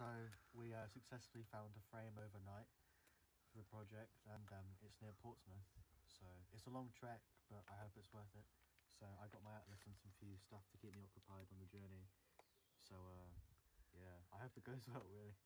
So we uh, successfully found a frame overnight for the project and um, it's near Portsmouth. So it's a long trek, but I hope it's worth it. So I got my atlas and some few stuff to keep me occupied on the journey. So uh, yeah, I hope it goes well really.